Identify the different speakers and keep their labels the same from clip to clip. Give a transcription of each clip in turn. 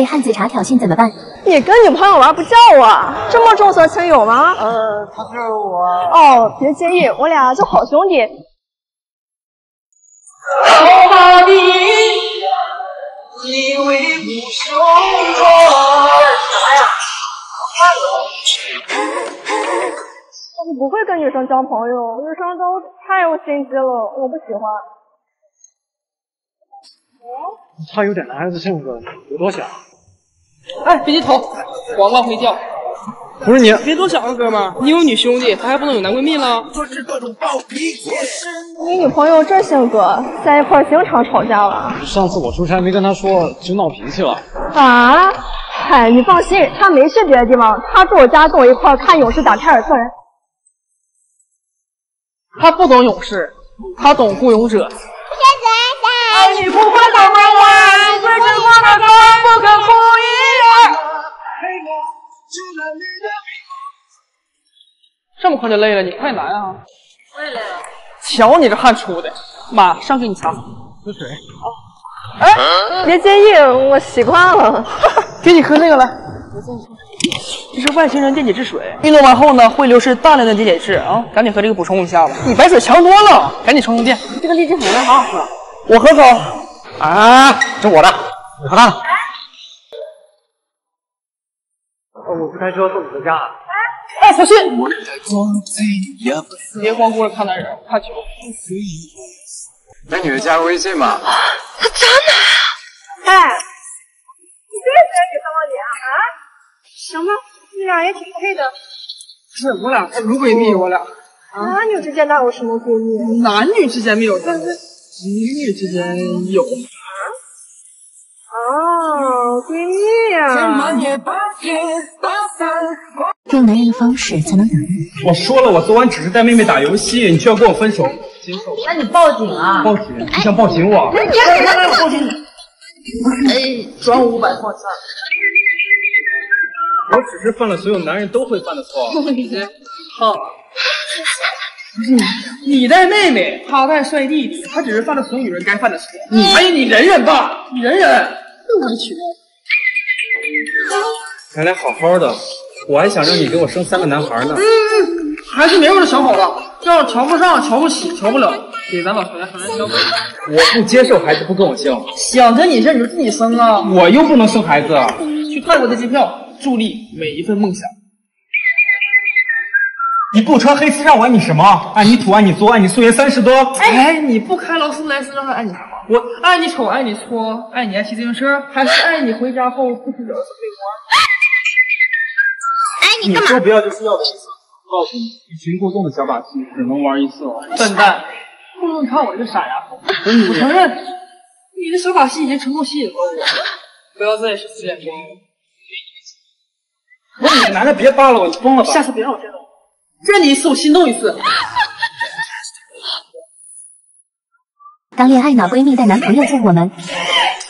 Speaker 1: 被汉子茶挑衅怎么办？
Speaker 2: 你跟女朋友玩不叫我，这么重色轻友吗？
Speaker 3: 呃，他是我。
Speaker 2: 哦，别介意，我俩是好兄弟。
Speaker 3: 好马的你为不雄壮。啥呀？
Speaker 2: 我不会跟女生交朋友，女生都太有心机了，我不喜欢。
Speaker 4: 他有点男孩子性格，有多想？
Speaker 5: 哎，别低头，黄瓜会叫。
Speaker 4: 不是你，
Speaker 5: 别多想了，哥们儿，你有女兄弟，他还不能有男闺蜜了？
Speaker 2: 你女朋友这性格，在一块儿经常吵架了。
Speaker 4: 上次我出差没跟他说，就闹脾气了。
Speaker 2: 啊？嗨，你放心，他没去别的地方，他住我家，跟我一块儿看勇士打凯尔特人。
Speaker 5: 他不懂勇士，他懂雇佣者。
Speaker 3: 爱你不管怎么玩，最真话的从不肯敷衍。
Speaker 5: 这么快就累了，你快来啊！
Speaker 3: 我也累了。
Speaker 5: 瞧你这汗出的，马上给你擦。
Speaker 4: 喝水。
Speaker 2: 哎，别介意，我习惯了。
Speaker 5: 给你喝这个来。这是外星人电解质水，运动完后呢会流失大量的电解质啊，赶紧喝这个补充一下吧。你白水强多了，赶紧充充电。
Speaker 2: 这个荔枝粉好好喝。
Speaker 5: 我喝口。
Speaker 4: 啊，这我的，你喝它。我不开车送你回家。
Speaker 5: 哎，小心！别光顾着看男人，看球。
Speaker 6: 美女加个微信吧。
Speaker 2: 他渣男啊！哎，你这是给什么脸啊？啊行吧，你俩也挺配的。
Speaker 5: 不是，我俩是闺蜜，我俩。
Speaker 2: 男女之间哪有什么闺蜜？
Speaker 5: 男女之间没有，但是女女之间有。
Speaker 2: 哦，闺蜜呀！
Speaker 1: 用男人的方式才能打动你。
Speaker 4: 我说了，我昨晚只是带妹妹打游戏，你却要跟我分手，
Speaker 3: 那你报警啊！
Speaker 4: 报警？你想报警我？
Speaker 5: 你还哪有报警？
Speaker 3: 哎，转五百块钱。
Speaker 4: 我只是犯了所有男人都会犯的错。
Speaker 5: 好，不 是你，你带妹妹，他带帅弟弟，他只是犯了所有女人该犯的错。你，哎呀，你忍忍吧，你忍忍。我的去！
Speaker 4: 咱俩好好的，我还想让你给我生三个男孩呢。
Speaker 5: 嗯，孩子名我都想好了，叫瞧不上、瞧不起、瞧不了，给咱老乔家生人。
Speaker 4: 我不接受孩子不跟我姓，
Speaker 5: 想跟你姓你就自己生啊！
Speaker 4: 我又不能生孩子。
Speaker 5: 去泰国的机票，助力每一份梦想。
Speaker 4: 你不穿黑丝让我爱你什么？爱你土，爱你作，爱你素颜三十多。
Speaker 5: 哎，你不开劳斯莱斯让他爱你什么？我爱你丑，爱你搓，爱你爱骑自行车，还是爱你回家后不吃饺子碎花？
Speaker 1: 哎，你干嘛？
Speaker 4: 你说不要就是要的意思。告诉你，一群过动的小把戏只能玩一次哦。
Speaker 5: 笨蛋！不如你看我这个傻丫头。我承认，你的小把戏已经成功吸引了我。不要再是死眼光了。
Speaker 4: 不是你男的别扒了我，你疯了吧？
Speaker 5: 下次别让我见到你。见你一次我心动一次。
Speaker 1: 当恋爱脑闺蜜带男朋友见我们，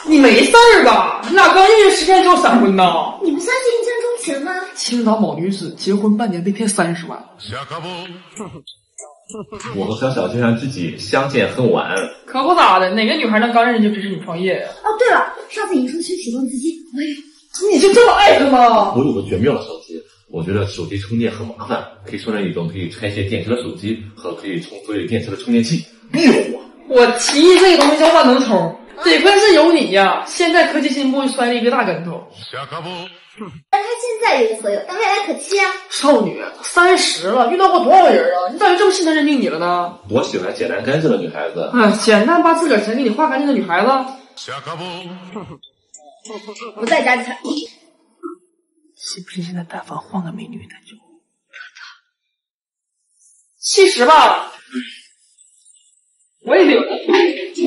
Speaker 5: 你没事儿吧？你俩刚认识十天就闪婚呢？
Speaker 1: 你们算是一见钟情吗？
Speaker 5: 青岛某女子结婚半年被骗三十万。
Speaker 7: 我和小小就像知己，相见恨晚。
Speaker 5: 可不咋的，哪个女孩能刚认识就支持你创业呀？
Speaker 1: 哦，对了，上次你说去启动资金，我也。
Speaker 5: 你就这么爱他吗？
Speaker 7: 我有个绝妙的手机，我觉得手机充电很麻烦，可以说成一种可以拆卸电池的手机和可以充所有电池的充电器，别我。
Speaker 5: 我提议这个东西叫万能充，得亏是有你呀！现在科技进步，摔了一个大跟头。
Speaker 1: 但他现在有所有，但未来可期啊！
Speaker 5: 少女三十了，遇到过多少人啊？你咋就这么信他认定你了呢？
Speaker 7: 我喜欢简单干净的女孩子。
Speaker 5: 哎，简单把自个儿钱给你花干净的女孩子。
Speaker 1: 不 在家产。
Speaker 5: 信不是现在但凡换个美女，他就七十吧。我也留着，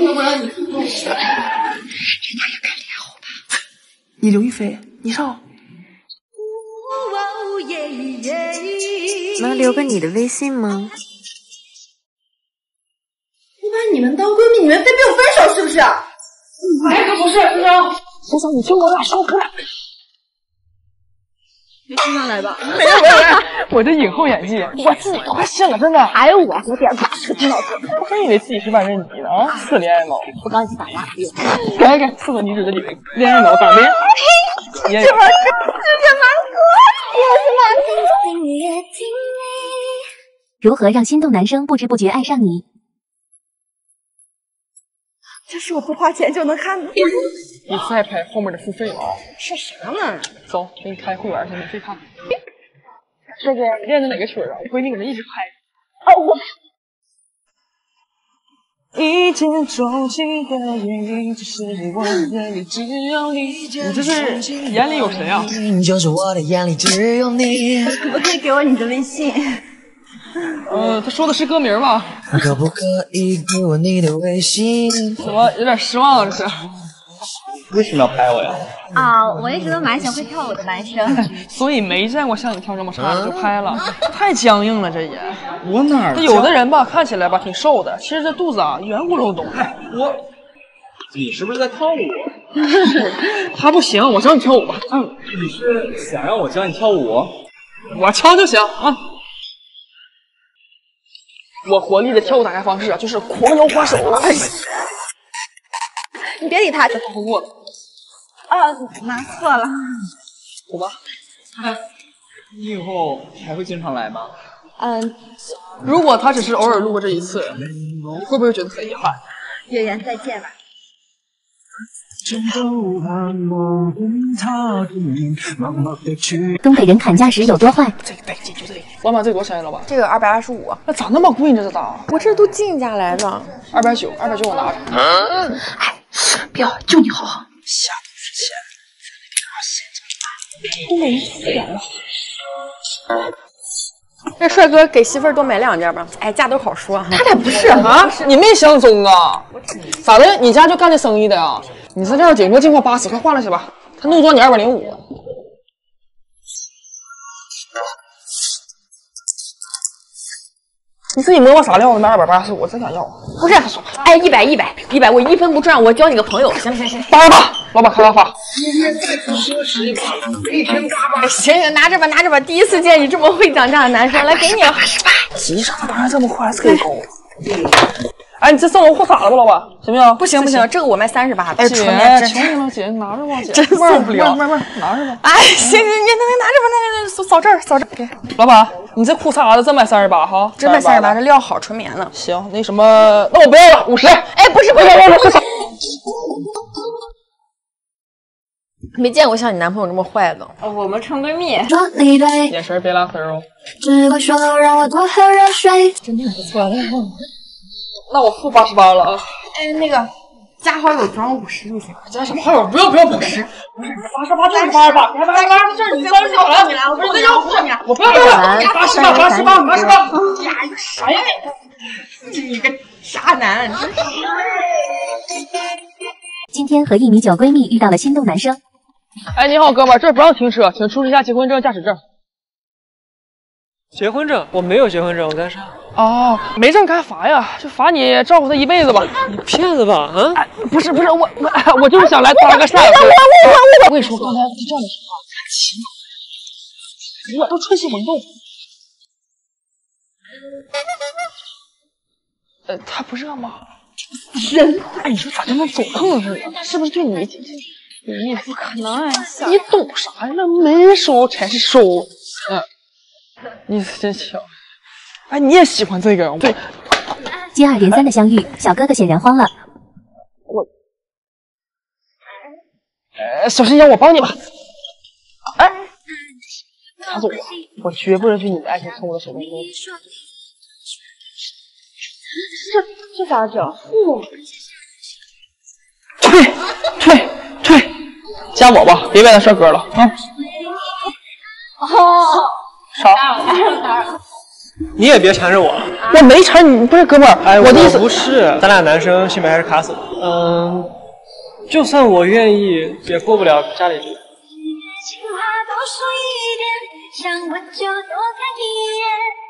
Speaker 5: 要不然你人家也
Speaker 1: 该脸红吧？
Speaker 5: 你刘亦菲，你上。
Speaker 8: 能留个你的微信吗？
Speaker 1: 我把你们当闺蜜，你们非逼我分手是不是？
Speaker 5: 哎，可不是，小小，小小，你听我俩说，不是。
Speaker 2: 别经常来吧。
Speaker 5: 没有没有没有，我这影后演技，我自己都快信了，真的。
Speaker 2: 还有我，我点可听老师。
Speaker 5: 我真以为自己是万人迷呢啊，是恋爱脑。
Speaker 1: 我刚一起打架。
Speaker 5: 该该，四个女主的里面，恋爱脑打咩？
Speaker 9: 也
Speaker 10: 这么这这蛮可爱，
Speaker 11: 如何让心动男生不知不觉爱上你？
Speaker 10: 这是我不花钱就能看的。
Speaker 5: 你再拍后面的付费了啊！
Speaker 10: 说啥呢？
Speaker 5: 走，给你开会员去，免费看。帅哥，你练的哪个曲啊？我闺蜜搁那一直拍。
Speaker 10: 哦，我。
Speaker 9: 一见钟情的原因，就是我眼里只有你。
Speaker 5: 你这是眼里有谁啊？
Speaker 9: 就是我的眼里只有你。
Speaker 10: 可不可以给我你的微信？
Speaker 5: 呃，他说的是歌名吧？
Speaker 9: 可不可以给我你的微信？
Speaker 5: 怎么有点失望了？这是？
Speaker 4: 为什么要拍我呀？
Speaker 10: 啊，我一直都蛮喜欢会跳舞的男生，
Speaker 5: 所以没见过像你跳这么差的就拍了，太僵硬了这也。
Speaker 4: 我哪儿？
Speaker 5: 有的人吧，看起来吧挺瘦的，其实这肚子啊圆咕隆咚。哎，
Speaker 4: 我，你是不是在跳舞？
Speaker 5: 他不行，我教你跳舞吧。
Speaker 4: 嗯，你是想让我教你跳舞？
Speaker 5: 我教就行啊。我活力的跳舞打开方式啊，就是狂摇花手。哎，
Speaker 10: 你别理他，
Speaker 5: 这跑过了。
Speaker 10: 啊，拿错了。
Speaker 5: 走吧。
Speaker 4: 哎，你以后还会经常来吗？
Speaker 10: 嗯，
Speaker 5: 如果他只是偶尔路过这一次，会不会觉得很遗憾？
Speaker 10: 月圆再见吧。
Speaker 11: 东北人砍价时有多坏？
Speaker 5: 这个得记住这个。老板，这多少钱，老板？
Speaker 10: 这个二百二十五。
Speaker 5: 那咋那么贵呢？这咋？
Speaker 10: 我这都进价来的。
Speaker 5: 二百九，二百九我拿着。
Speaker 10: 哎，彪，就你好。
Speaker 9: 下都是钱，
Speaker 10: 都没钱了。那帅哥给媳妇儿多买两件吧。哎，价都好说。
Speaker 5: 他俩不是啊，你没相中啊？咋的？你家就干这生意的呀？你这件顶多进货八十，快换了去吧。他怒多你二百零五。你自己摸摸啥料？买二百八十五，真想要？
Speaker 10: 不是，哎，一百一百一百，我一分不赚，我交你个朋友。行行行，
Speaker 5: 八十八，老板开发发。
Speaker 10: 行行，拿着吧，拿着吧。第一次见你这么会讲价的男生，来给你了。
Speaker 5: 急啥？当然这么快，这个高。哎，你这送我裤衩了吧，老板，行不行？
Speaker 10: 不行不行，这个我卖三十八。
Speaker 5: 哎，姐，求你了，姐，拿着吧，姐，
Speaker 10: 真受不了。
Speaker 5: 慢慢拿着吧。
Speaker 10: 哎，行行，你那那拿着吧，那那扫扫这儿，扫这儿。
Speaker 5: 老板，你这裤衩子真卖三十八哈？
Speaker 10: 真卖三十八，这料好，纯棉的。
Speaker 5: 行，那什么，那我不要了，五十。
Speaker 10: 哎，不是不是不是。没见过像你男朋友这么坏的。我们成闺蜜。
Speaker 5: 眼神别拉丝哦。
Speaker 10: 只会说让我多喝热水真的不错的。
Speaker 5: 那我付八十八了啊！
Speaker 10: 哎，那个加好友转五十就行。
Speaker 5: 加什么好友？不要不要五十，不是八十八就是八十八，八十八这事你三十九了，我不是要五十，我不要不要，八十八八十八八十八。
Speaker 10: 呀，啥呀你？你个渣男！
Speaker 11: 今天和一米九闺蜜遇到了心动男生。
Speaker 5: 哎，你好，哥们，这儿不让停车，请出示一下结婚证、驾驶证。
Speaker 12: 结婚证？我没有结婚证，我干啥？
Speaker 5: 哦，没证该罚呀，就罚你照顾他一辈子吧。
Speaker 12: 你骗子吧？啊？
Speaker 5: 哎，不是不是，我我我就是想来搭个讪。我我我我我跟你说，刚才他这样的说话，看起码，我都春心萌动。呃，他不热吗？人，哎，你说咋就能走横似的？是不是对你有意思？
Speaker 10: 不可能啊！
Speaker 5: 你懂啥呀？那没收才是收。嗯。你真巧，哎，你也喜欢这个？对，
Speaker 11: 接二连三的相遇，小哥哥显然慌了。
Speaker 5: 我，哎，小心点，我帮你吧。哎，卡走了，我绝不允许你的爱情从我的手中溜走。
Speaker 10: 这这咋整？
Speaker 5: 退退退，加我吧，别为他帅哥了啊。
Speaker 10: 哦。
Speaker 5: 啥？
Speaker 12: 你也别缠着我，
Speaker 5: 我没缠你，不是哥们儿。
Speaker 12: 哎，
Speaker 5: 我的意思
Speaker 12: 不是，咱俩男生性别还是卡死。嗯，就算我愿意，也过不了家里这。
Speaker 13: 情话多说一点，想我就多看一眼。